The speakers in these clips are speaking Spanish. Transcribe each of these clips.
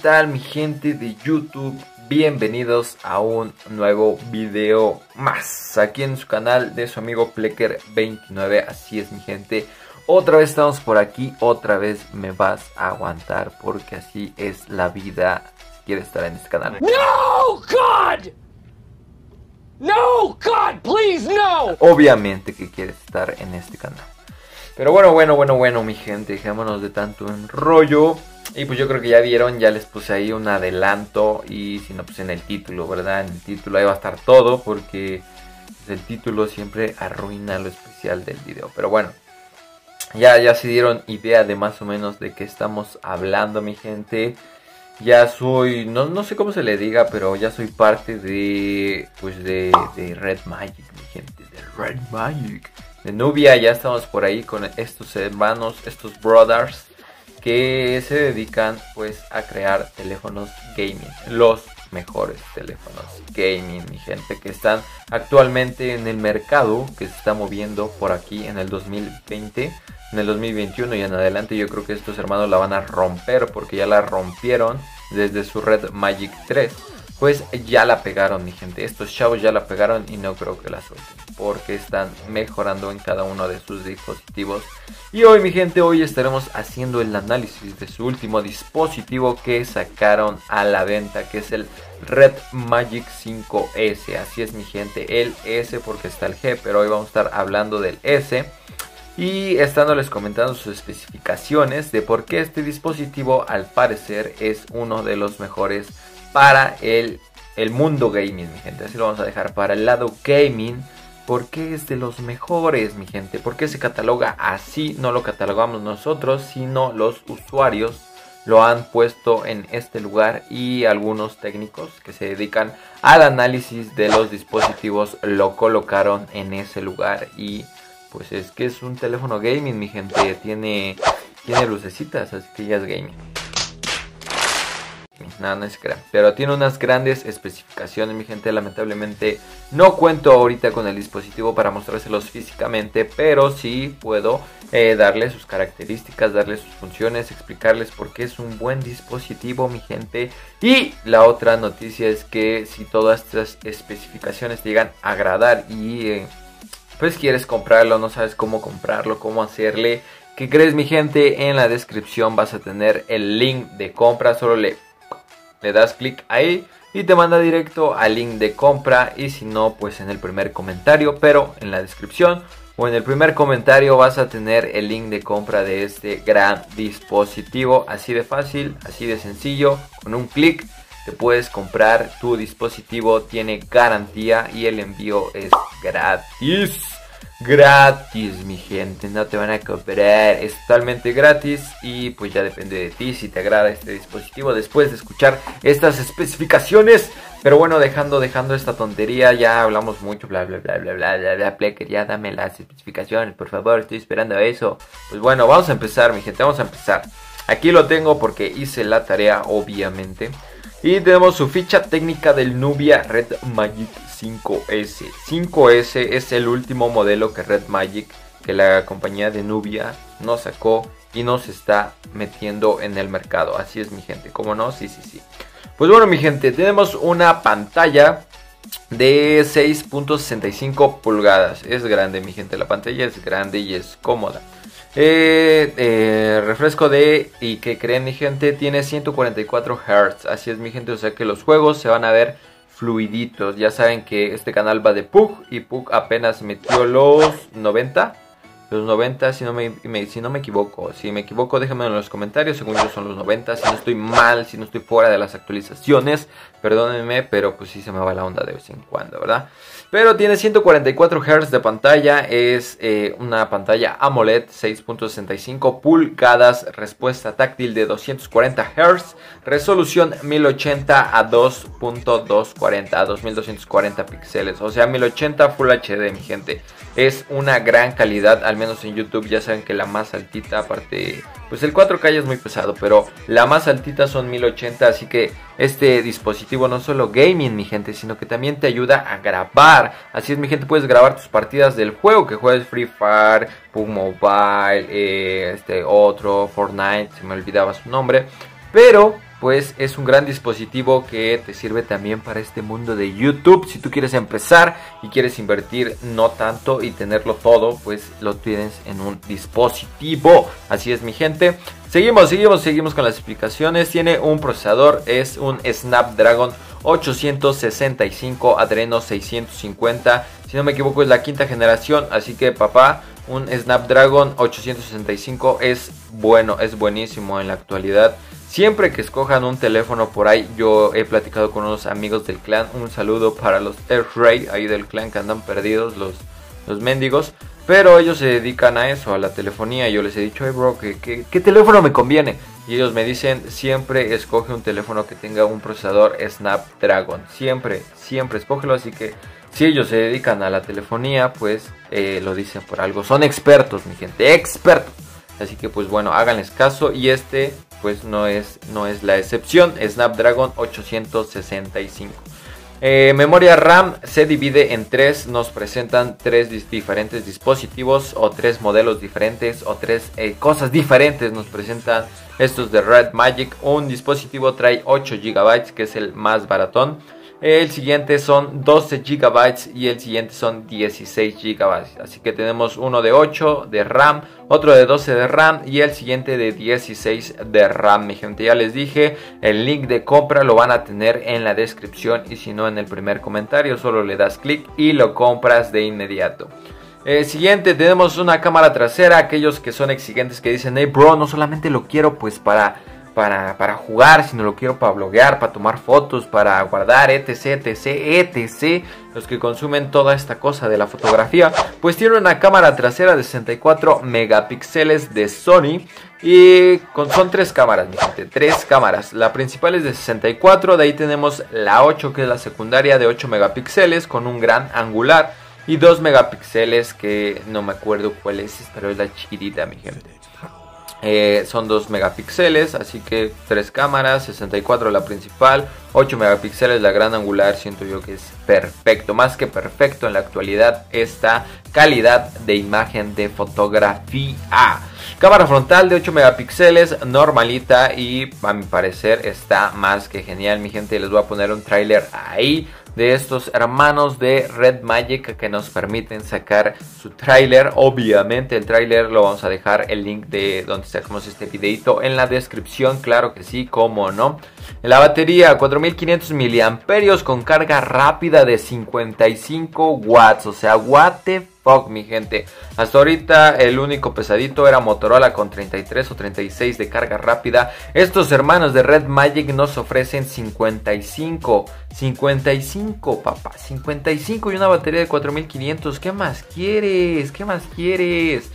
¿Y qué tal mi gente de YouTube? Bienvenidos a un nuevo video más aquí en su canal de su amigo Plecker29. Así es mi gente. Otra vez estamos por aquí, otra vez me vas a aguantar porque así es la vida. Si quieres estar en este canal. No, God! No, God, please, no! Obviamente que quieres estar en este canal. Pero bueno, bueno, bueno, bueno, mi gente, dejémonos de tanto enrollo. Y pues yo creo que ya vieron, ya les puse ahí un adelanto y si no, pues en el título, ¿verdad? En el título ahí va a estar todo porque pues, el título siempre arruina lo especial del video. Pero bueno, ya, ya se dieron idea de más o menos de qué estamos hablando, mi gente. Ya soy, no, no sé cómo se le diga, pero ya soy parte de, pues de, de Red Magic, mi gente, de Red Magic. De Nubia, ya estamos por ahí con estos hermanos, estos brothers que se dedican pues a crear teléfonos gaming, los mejores teléfonos gaming, mi gente, que están actualmente en el mercado, que se está moviendo por aquí en el 2020, en el 2021 y en adelante. Yo creo que estos hermanos la van a romper porque ya la rompieron desde su red Magic 3 pues ya la pegaron mi gente. Estos chavos ya la pegaron y no creo que la suelten. Porque están mejorando en cada uno de sus dispositivos. Y hoy mi gente, hoy estaremos haciendo el análisis de su último dispositivo que sacaron a la venta. Que es el Red Magic 5S. Así es mi gente, el S porque está el G. Pero hoy vamos a estar hablando del S. Y estándoles comentando sus especificaciones de por qué este dispositivo al parecer es uno de los mejores para el, el mundo gaming, mi gente. Así lo vamos a dejar para el lado gaming. Porque es de los mejores, mi gente. Porque se cataloga así. No lo catalogamos nosotros, sino los usuarios lo han puesto en este lugar y algunos técnicos que se dedican al análisis de los dispositivos lo colocaron en ese lugar y pues es que es un teléfono gaming mi gente tiene tiene lucecitas así que ya es gaming no, no es crea. Pero tiene unas grandes especificaciones, mi gente. Lamentablemente no cuento ahorita con el dispositivo para mostrárselos físicamente. Pero sí puedo eh, darle sus características, darle sus funciones, explicarles por qué es un buen dispositivo, mi gente. Y la otra noticia es que si todas estas especificaciones te llegan a agradar y... Eh, pues quieres comprarlo, no sabes cómo comprarlo, cómo hacerle. ¿Qué crees mi gente? En la descripción vas a tener el link de compra. Solo le le das clic ahí y te manda directo al link de compra y si no pues en el primer comentario pero en la descripción o en el primer comentario vas a tener el link de compra de este gran dispositivo. Así de fácil así de sencillo con un clic te puedes comprar tu dispositivo tiene garantía y el envío es gratis gratis, mi gente. No te van a cobrar. Es totalmente gratis. Y pues ya depende de ti si te agrada este dispositivo después de escuchar estas especificaciones. Pero bueno, dejando, dejando esta tontería, ya hablamos mucho, bla bla bla bla bla bla bla, bla ya dame las especificaciones, por favor, estoy esperando eso. Pues bueno, vamos a empezar, mi gente, vamos a empezar. Aquí lo tengo porque hice la tarea, obviamente. Y tenemos su ficha técnica del Nubia Red Magic 5S. 5S es el último modelo que Red Magic, que la compañía de Nubia nos sacó y nos está metiendo en el mercado. Así es mi gente, ¿cómo no? Sí, sí, sí. Pues bueno mi gente, tenemos una pantalla de 6.65 pulgadas. Es grande mi gente, la pantalla es grande y es cómoda. Eh, eh, refresco de y que creen mi gente tiene 144 Hz. Así es mi gente, o sea que los juegos se van a ver fluiditos. Ya saben que este canal va de Pug y Pug apenas metió los 90. Los 90, si no me, si no me equivoco. Si me equivoco, déjenme en los comentarios. Según yo son los 90. Si no estoy mal, si no estoy fuera de las actualizaciones, perdónenme, pero pues sí se me va la onda de vez en cuando, ¿verdad? Pero tiene 144 Hz de pantalla, es eh, una pantalla AMOLED 6.65 pulgadas, respuesta táctil de 240 Hz, resolución 1080 a 2.240 a 2240 píxeles, o sea 1080 Full HD mi gente. Es una gran calidad, al menos en YouTube ya saben que la más altita aparte pues el 4K ya es muy pesado, pero la más altita son 1080, así que este dispositivo no solo gaming, mi gente, sino que también te ayuda a grabar. Así es, mi gente, puedes grabar tus partidas del juego que juegas Free Fire, PUBG Mobile, eh, este otro, Fortnite, se me olvidaba su nombre, pero pues es un gran dispositivo que te sirve también para este mundo de YouTube. Si tú quieres empezar y quieres invertir no tanto y tenerlo todo, pues lo tienes en un dispositivo. Así es mi gente. Seguimos, seguimos, seguimos con las explicaciones. Tiene un procesador, es un Snapdragon 865 Adreno 650. Si no me equivoco es la quinta generación, así que papá, un Snapdragon 865 es bueno, es buenísimo en la actualidad. Siempre que escojan un teléfono por ahí, yo he platicado con unos amigos del clan. Un saludo para los Air ahí del clan que andan perdidos, los, los mendigos. Pero ellos se dedican a eso, a la telefonía. Yo les he dicho, hey bro, ¿qué, qué, teléfono me conviene? Y ellos me dicen, siempre escoge un teléfono que tenga un procesador Snapdragon. Siempre, siempre escógelo. Así que si ellos se dedican a la telefonía, pues eh, lo dicen por algo. Son expertos, mi gente, expertos. Así que pues bueno, háganles caso. Y este pues no es, no es la excepción. Snapdragon 865. Eh, memoria RAM se divide en tres, nos presentan tres diferentes dispositivos o tres modelos diferentes o tres eh, cosas diferentes nos presentan estos de Red Magic. Un dispositivo trae 8 GB que es el más baratón. El siguiente son 12 GB y el siguiente son 16 GB. Así que tenemos uno de 8 de RAM, otro de 12 de RAM y el siguiente de 16 de RAM. Mi gente, ya les dije, el link de compra lo van a tener en la descripción y si no en el primer comentario, solo le das clic y lo compras de inmediato. El siguiente, tenemos una cámara trasera. Aquellos que son exigentes que dicen, hey bro, no solamente lo quiero pues para para, jugar, sino lo quiero para bloguear, para tomar fotos, para guardar, etc, etc, etc. Los que consumen toda esta cosa de la fotografía, pues tiene una cámara trasera de 64 megapíxeles de Sony. Y con, son tres cámaras, mi gente, tres cámaras. La principal es de 64, de ahí tenemos la 8 que es la secundaria de 8 megapíxeles con un gran angular. Y 2 megapíxeles que no me acuerdo cuál es, pero es la chiquitita, mi gente. Eh, son 2 megapíxeles, así que 3 cámaras, 64 la principal, 8 megapíxeles la gran angular, siento yo que es perfecto, más que perfecto en la actualidad esta calidad de imagen de fotografía. Cámara frontal de 8 megapíxeles, normalita y a mi parecer está más que genial mi gente, les voy a poner un tráiler ahí de estos hermanos de Red Magic que nos permiten sacar su tráiler. Obviamente el tráiler lo vamos a dejar el link de donde sacamos este videito en la descripción, claro que sí, como no. La batería 4500 miliamperios con carga rápida de 55 watts, o sea, what the fuck mi gente. Hasta ahorita el único pesadito era Motorola con 33 o 36 de carga rápida. Estos hermanos de Red Magic nos ofrecen 55, 55 papá, 55 y una batería de 4500. ¿Qué más quieres? ¿Qué más quieres?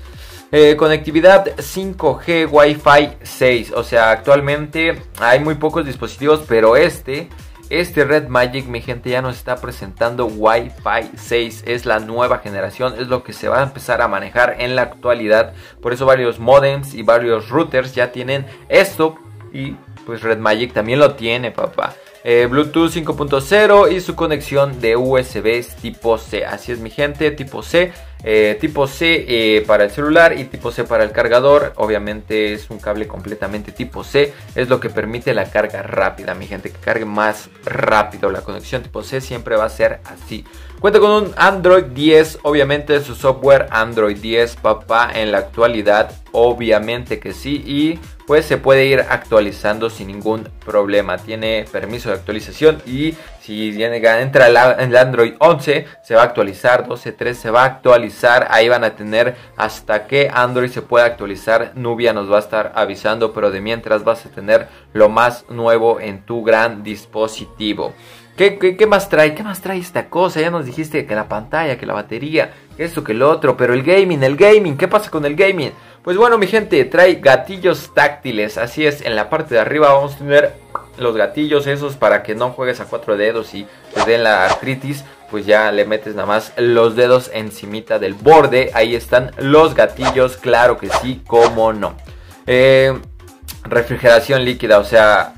Eh, conectividad 5G Wi-Fi 6. O sea, actualmente hay muy pocos dispositivos, pero este, este Red Magic, mi gente, ya nos está presentando Wi-Fi 6. Es la nueva generación, es lo que se va a empezar a manejar en la actualidad. Por eso varios modems y varios routers ya tienen esto. Y pues Red Magic también lo tiene, papá. Eh, Bluetooth 5.0 y su conexión de USB tipo C. Así es mi gente, tipo C. Eh, tipo C eh, para el celular y tipo C para el cargador. Obviamente es un cable completamente tipo C. Es lo que permite la carga rápida, mi gente, que cargue más rápido. La conexión tipo C siempre va a ser así. Cuenta con un Android 10, obviamente su software Android 10, papá, en la actualidad, obviamente que sí. Y pues se puede ir actualizando sin ningún problema. Tiene permiso de actualización y si entra en el Android 11 se va a actualizar, 12.3 se va a actualizar. Ahí van a tener hasta que Android se pueda actualizar. Nubia nos va a estar avisando, pero de mientras vas a tener lo más nuevo en tu gran dispositivo. ¿Qué, qué, más trae? ¿Qué más trae esta cosa? Ya nos dijiste que la pantalla, que la batería, que esto, que lo otro, pero el gaming, el gaming, ¿qué pasa con el gaming? Pues bueno, mi gente, trae gatillos táctiles, así es, en la parte de arriba vamos a tener los gatillos esos para que no juegues a cuatro dedos y te den la artritis, pues ya le metes nada más los dedos encimita del borde, ahí están los gatillos, claro que sí, cómo no. Eh, refrigeración líquida, o sea,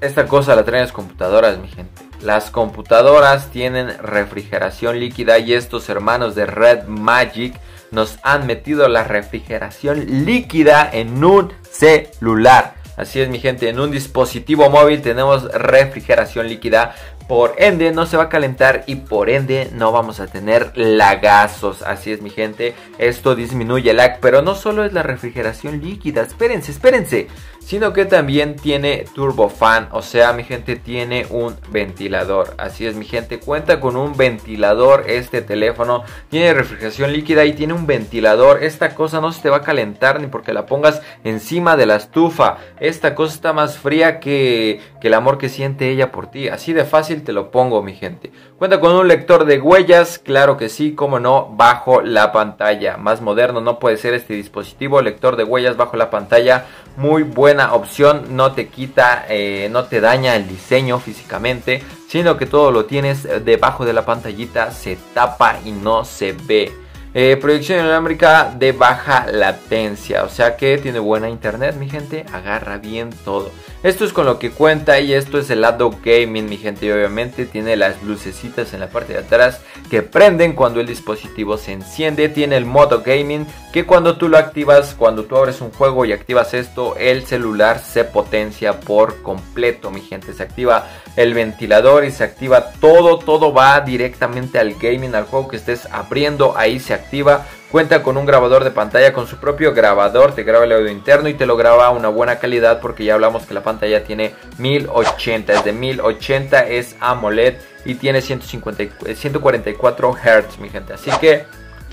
esta cosa la traen las computadoras, mi gente. Las computadoras tienen refrigeración líquida y estos hermanos de Red Magic nos han metido la refrigeración líquida en un celular. Así es mi gente, en un dispositivo móvil tenemos refrigeración líquida. Por ende no se va a calentar y por ende no vamos a tener lagazos. Así es mi gente, esto disminuye el lag, pero no solo es la refrigeración líquida, espérense, espérense, sino que también tiene turbofan, o sea mi gente tiene un ventilador. Así es mi gente, cuenta con un ventilador este teléfono, tiene refrigeración líquida y tiene un ventilador. Esta cosa no se te va a calentar ni porque la pongas encima de la estufa. Esta cosa está más fría que, que el amor que siente ella por ti. Así de fácil te lo pongo, mi gente. Cuenta con un lector de huellas, claro que sí, como no, bajo la pantalla. Más moderno no puede ser este dispositivo, lector de huellas bajo la pantalla. Muy buena opción, no te quita, eh, no te daña el diseño físicamente, sino que todo lo tienes debajo de la pantallita, se tapa y no se ve. Eh, proyección inalámbrica de baja latencia, o sea que tiene buena internet, mi gente, agarra bien todo. Esto es con lo que cuenta y esto es el lado gaming, mi gente, y obviamente tiene las lucecitas en la parte de atrás que prenden cuando el dispositivo se enciende. Tiene el modo gaming que cuando tú lo activas, cuando tú abres un juego y activas esto, el celular se potencia por completo, mi gente. Se activa el ventilador y se activa todo, todo va directamente al gaming, al juego que estés abriendo, ahí se activa. Cuenta con un grabador de pantalla con su propio grabador, te graba el audio interno y te lo graba a una buena calidad porque ya hablamos que la pantalla tiene 1080, es de 1080, es AMOLED y tiene 150, 144 Hz, mi gente. Así que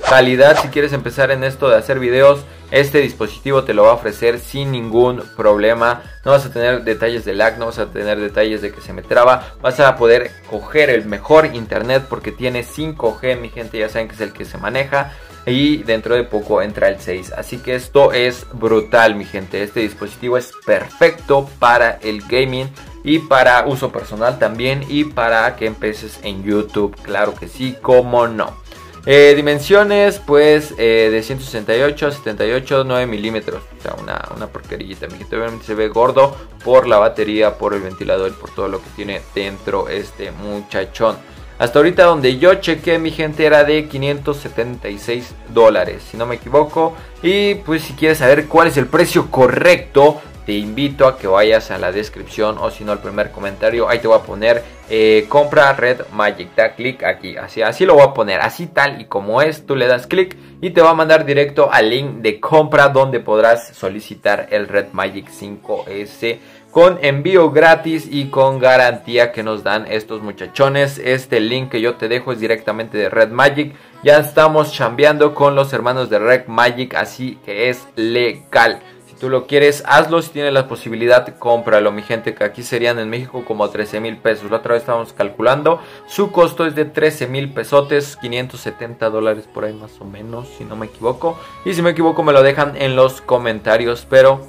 calidad si quieres empezar en esto de hacer videos este dispositivo te lo va a ofrecer sin ningún problema. No vas a tener detalles de lag no vas a tener detalles de que se me traba. Vas a poder coger el mejor internet porque tiene 5G mi gente ya saben que es el que se maneja y dentro de poco entra el 6 así que esto es brutal mi gente este dispositivo es perfecto para el gaming y para uso personal también y para que empieces en YouTube claro que sí como no eh, dimensiones, pues eh, de 168 a 78, 9 milímetros. O sea, una, una porquerita. Mi gente obviamente se ve gordo por la batería, por el ventilador y por todo lo que tiene dentro este muchachón. Hasta ahorita donde yo chequé mi gente era de 576 dólares, si no me equivoco. Y pues si quieres saber cuál es el precio correcto, te invito a que vayas a la descripción o si no al primer comentario. Ahí te voy a poner eh, compra Red Magic. Da clic aquí, así, así lo voy a poner, así tal y como es. Tú le das clic y te va a mandar directo al link de compra donde podrás solicitar el Red Magic 5S con envío gratis y con garantía que nos dan estos muchachones. Este link que yo te dejo es directamente de Red Magic. Ya estamos chambeando con los hermanos de Red Magic, así que es legal tú lo quieres, hazlo. Si tienes la posibilidad, cómpralo, mi gente. Que aquí serían en México como 13 mil pesos. La otra vez estábamos calculando. Su costo es de 13 mil pesotes, 570 dólares por ahí más o menos, si no me equivoco. Y si me equivoco, me lo dejan en los comentarios. Pero,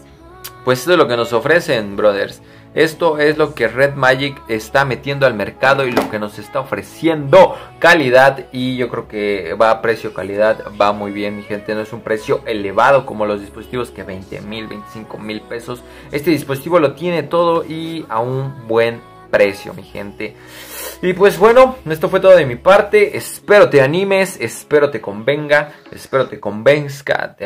pues esto es lo que nos ofrecen, brothers. Esto es lo que Red Magic está metiendo al mercado y lo que nos está ofreciendo calidad y yo creo que va a precio calidad, va muy bien mi gente, no es un precio elevado como los dispositivos que 20 mil, 25 mil pesos. Este dispositivo lo tiene todo y a un buen precio mi gente. Y pues bueno, esto fue todo de mi parte. Espero te animes, espero te convenga, espero te convenzca.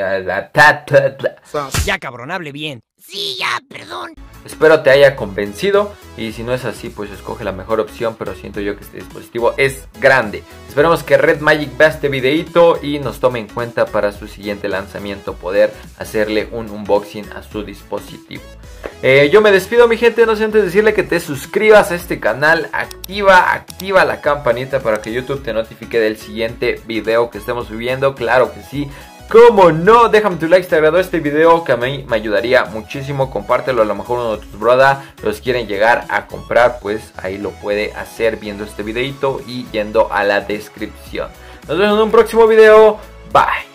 Ya cabrón, hable bien. Sí, ya, perdón. Espero te haya convencido y si no es así pues escoge la mejor opción pero siento yo que este dispositivo es grande. Esperamos que Red Magic vea este videito y nos tome en cuenta para su siguiente lanzamiento poder hacerle un unboxing a su dispositivo. Eh, yo me despido mi gente, no sé antes decirle que te suscribas a este canal, activa, activa la campanita para que YouTube te notifique del siguiente video que estemos subiendo, claro que sí, como no, déjame tu like si te agradó este video que a mí me ayudaría muchísimo. Compártelo, a lo mejor uno de tus brothers los quieren llegar a comprar, pues ahí lo puede hacer viendo este videito y yendo a la descripción. Nos vemos en un próximo video. Bye.